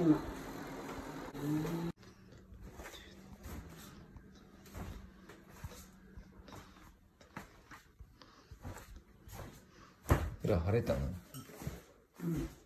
今。裏晴れたの？晴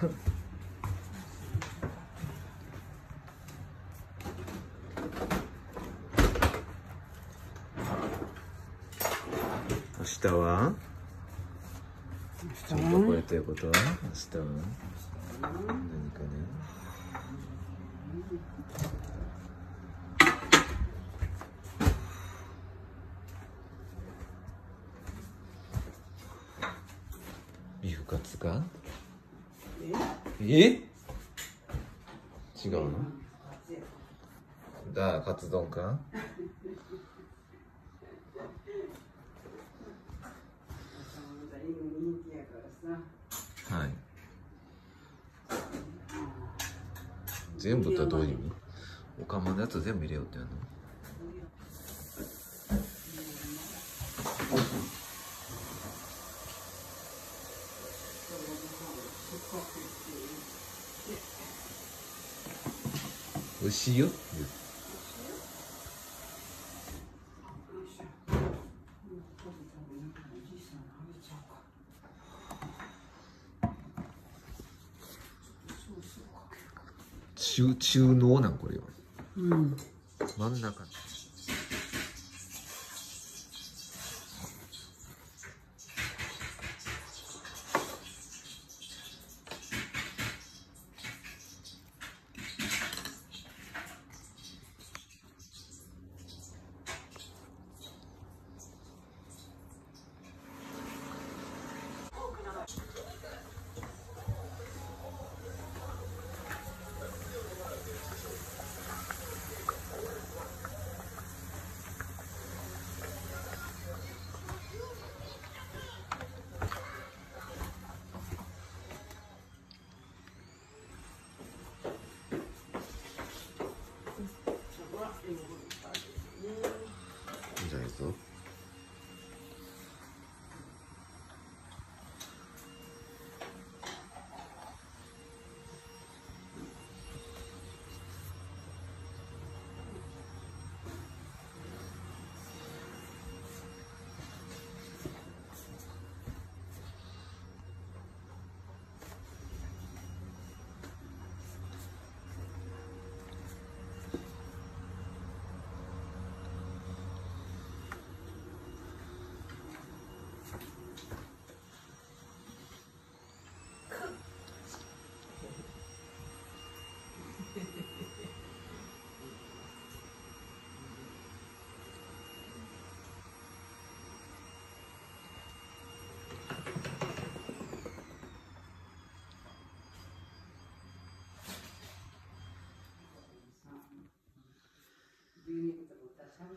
明日は？ちょっとこれということは？明日は？何かね？ビーフカツか？え？違うの？だからカツ丼か？はい。全部とはどういう意味おかまのやつ全部入れようってやるの？美味しいよ。中中濃なんこれは。うん。真ん中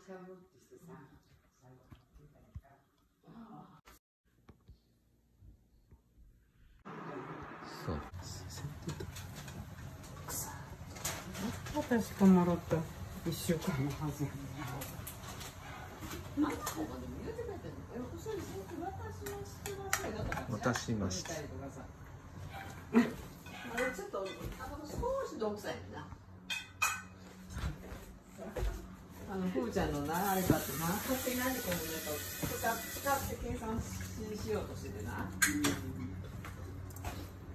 ちゃう。よってしてさ最後言ったかそう私がもらった一週間のはずや渡しましたあれちょっと。少しどんくさいな。あのふーちゃんのなあれかってな勝手に何このなんか使使って計算ししようとしててな。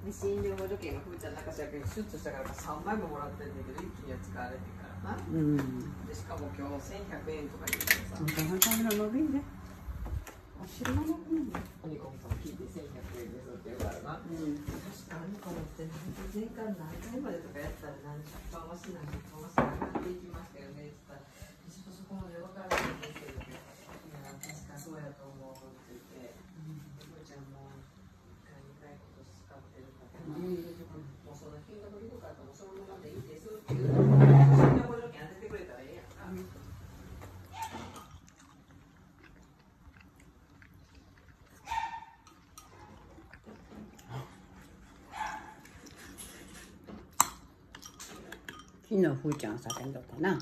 で診療補助券がふーちゃんなんかしらけどシュッとしたから三枚ももらってんだけど一気には使われてるからな。うんでしかも今日千百円とか言ってさ。なかなか伸びんねあ知らなかったねアニコンさん聞いて千百円ですって言うからな。うん確かにこのって前回何回までとかやったら何十パーもしない十パーもし上がっていきましたよねって言ったらこまで分からないんですけどいや確かそうやと思うって言ってふーちゃんも一回二回今年使ってるからうんもうその金額低かったらもそのままでいいですって言うから診療補助金当ててくれたらええやんか。昨日ふーちゃん叫んどったな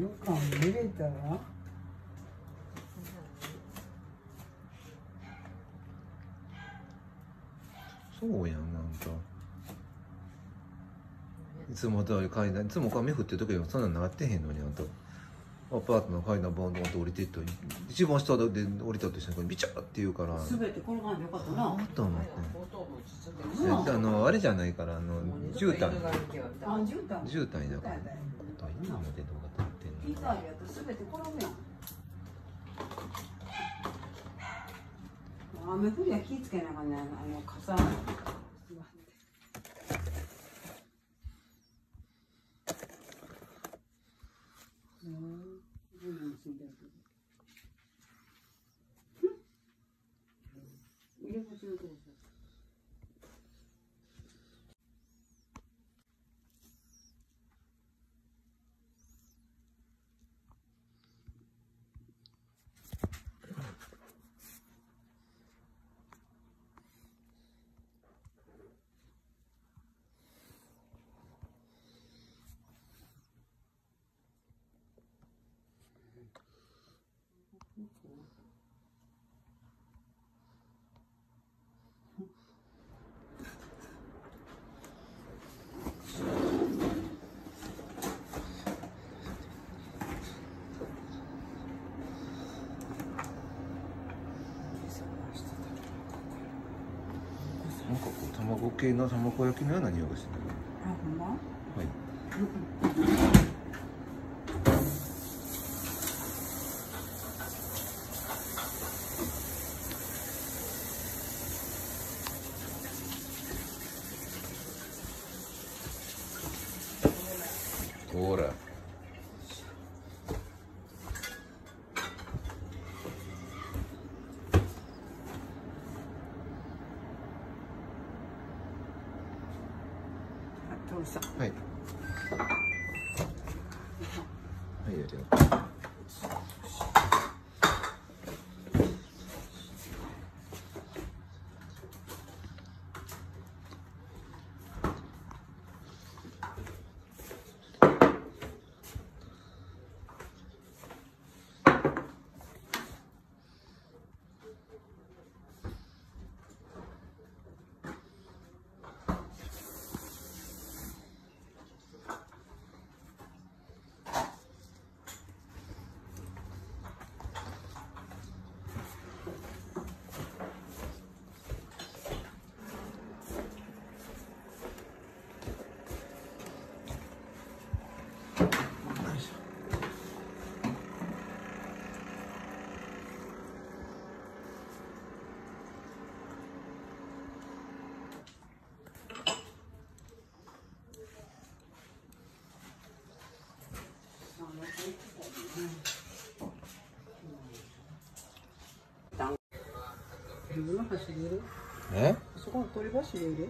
よく見れたら？そうやんなんか。いつも通り階段いつも雨降ってる時はそんなんなってへんのにあんた。アパートの階段バンドンと降りていったら一番下で降りたとしてビチャーって言うからすべて転がんでよかったあなと思って後頭部ちょっとえあのあれじゃないからあの絨毯。あ絨毯。絨毯だから。今まで動画撮ってんの？ピザやとすべて転ぶやん雨降りは気ぃつけながらねあの傘うんうん死んでる入れ口のとこさなんかこう卵系の卵焼きのような匂いがしてあほんま？るはいほえ？そこの取り箸でいい